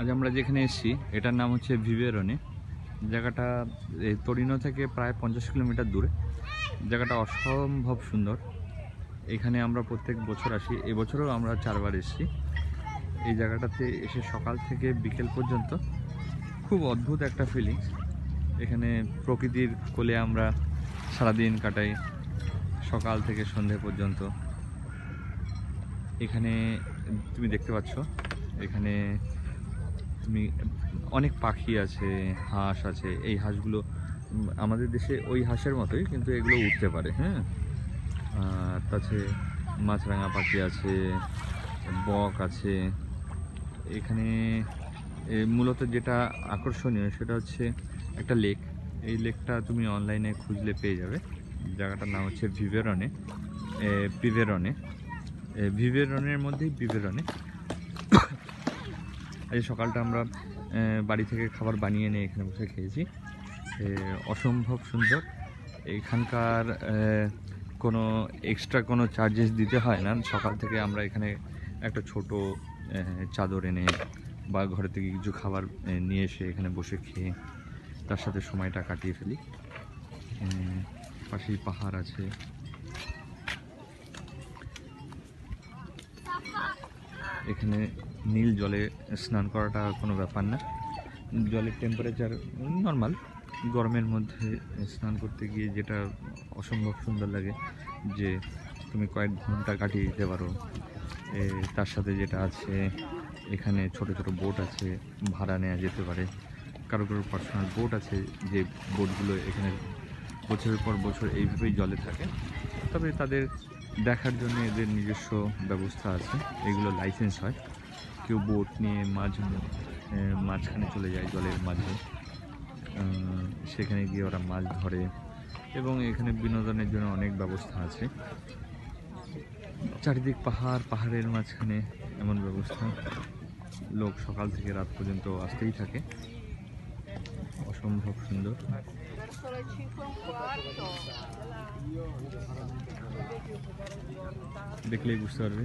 আজ আমরা যেখানে এসেছি, এটার নাম হচ্ছে ভিভেরনে জায়গাটা এই তরিনো থেকে প্রায় পঞ্চাশ কিলোমিটার দূরে। জায়গাটা অসম্ভব সুন্দর। এখানে আমরা প্রত্যেক বছর আসি। এবছরও আমরা চারবার এসেছি। এই জায়গাটাতে এসে সকাল থেকে বিকেল পর্যন্ত খুব অদ্ভুত একটা ফিলিংস এখানে প্রকৃতির কোলে আমরা সারাদিন কাটাই, সকাল থেকে সন্ধে পর্যন্ত। এখানে, তুমি দেখতে পাচ্ছ, এখানে তুমি অনেক পাখি আছে হাঁস আছে এই হাঁসগুলো আমাদের দেশে ওই হাঁসের মতোই কিন্তু এগুলো উঠতে পারে হ্যাঁ? তাছে মাছরাঙা পাখি আছে বক আছে। এখানে মূলত যেটা আকর্ষণীয় সেটা হচ্ছে একটা লেক। এই লেকটা তুমি অনলাইনে খুঁজলে পেয়ে যাবে। জায়গাটার নাম হচ্ছে ভিভেরনে এ, পিভেরনে ভিভেরনের মধ্যেই পিভেরনে আজ সকালটা আমরা বাড়ি থেকে খাবার বানিয়ে নিয়ে এখানে বসে খেয়েছি। অসম্ভব সুন্দর। এখানকার কোনো এক্সট্রা কোনো চার্জেস দিতে হয় না। সকাল থেকে আমরা এখানে একটা ছোট চাদর এনে বা ঘরে থেকে কিছু খাবার নিয়ে এসে এখানে বসে খেয়ে তার সাথে সময়টা কাটিয়ে ফেলি। পাশেই পাহাড় আছে। এখানে নীল জলে স্নান করাটা কোনো ব্যাপার না। জলের টেম্পারেচার নর্মাল গরমের মধ্যে স্নান করতে গিয়ে যেটা অসম্ভব সুন্দর লাগে যে তুমি কয়েক ঘণ্টা কাটিয়ে দিতে পারো। তার সাথে যেটা আছে, এখানে ছোট ছোট বোট আছে, ভাড়া নেওয়া যেতে পারে। কারও কারও পার্সোনাল বোট আছে যে বোটগুলো এখানে বছরের পর বছর এইভাবেই জলে থাকে। তবে তাদের দেখার জন্য এদের নিজস্ব ব্যবস্থা আছে। এগুলো লাইসেন্স হয়। কেউ বোট নিয়ে মাঝ মাঝখানে চলে যায় জলের মাঝে। সেখানে গিয়ে ওরা মাছ ধরে এবং এখানে বিনোদনের জন্য অনেক ব্যবস্থা আছে। চারিদিক পাহাড়, পাহাড়ের মাঝখানে এমন ব্যবস্থা। লোক সকাল থেকে রাত পর্যন্ত আসতেই থাকে। অসম্ভব সুন্দর Solo il 5 un quarto. দেখলেই বুঝতে পারবে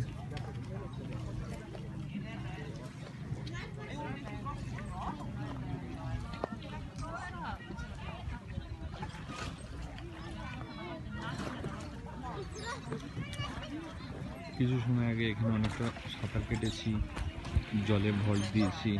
কিছু সময় আগে এখানে অনেকটা সাঁতার কেটেছি, জলে ভল দিয়েছি